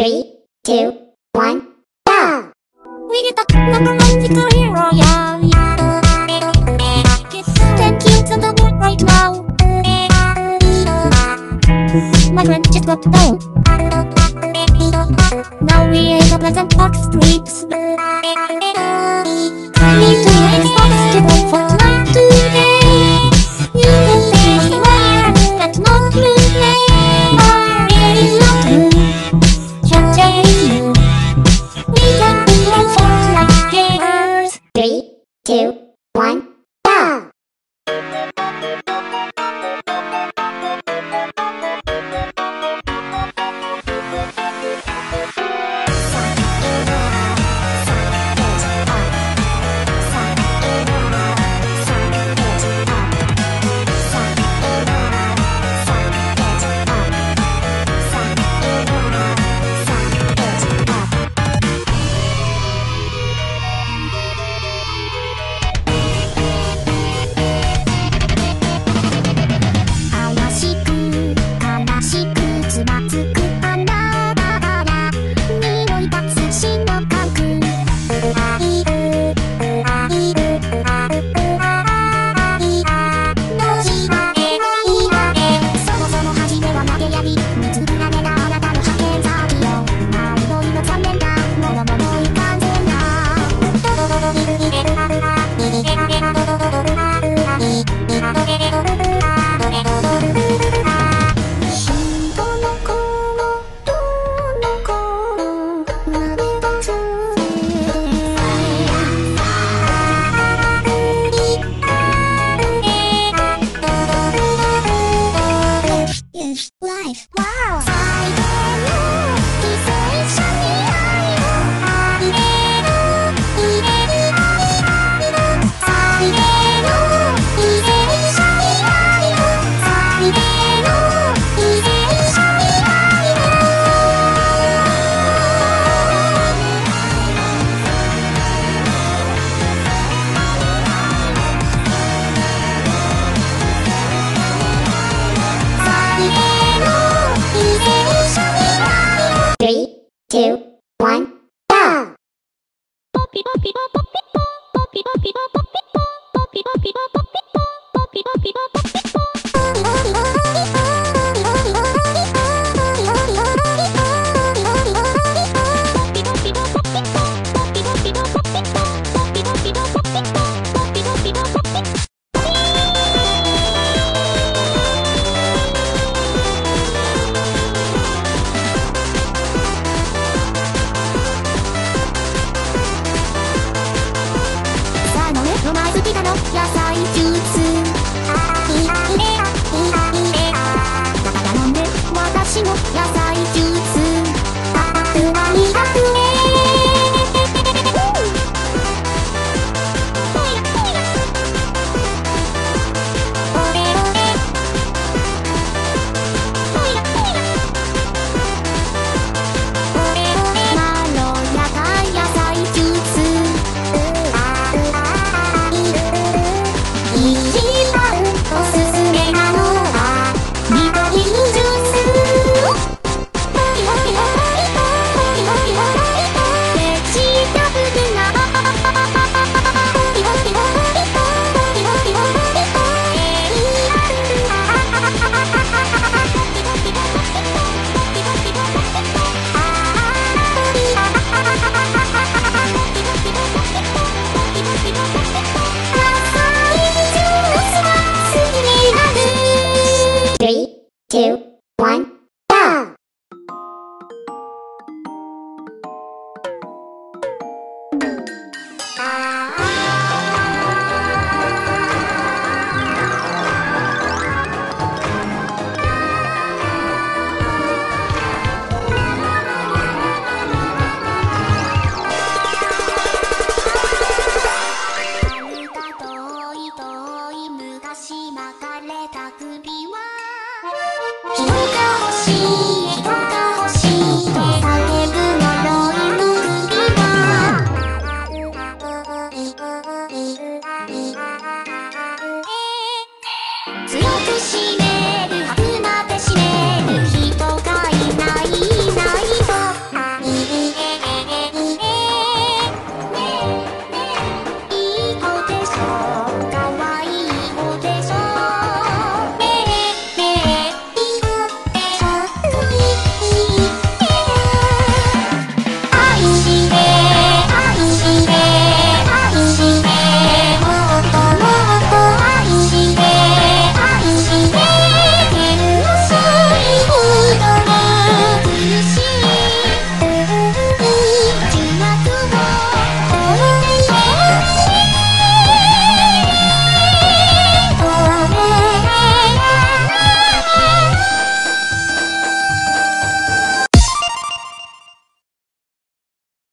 Three, two, one, go! We get the mathematical hero, yeah, yeah. In the world right now. My friend just got to know. Now we ain't a pleasant box streets. two. Three, two, ピザの野菜ジュースあいあいえあいあいえあだから飲んで私も野菜 Three, two, one. 強くし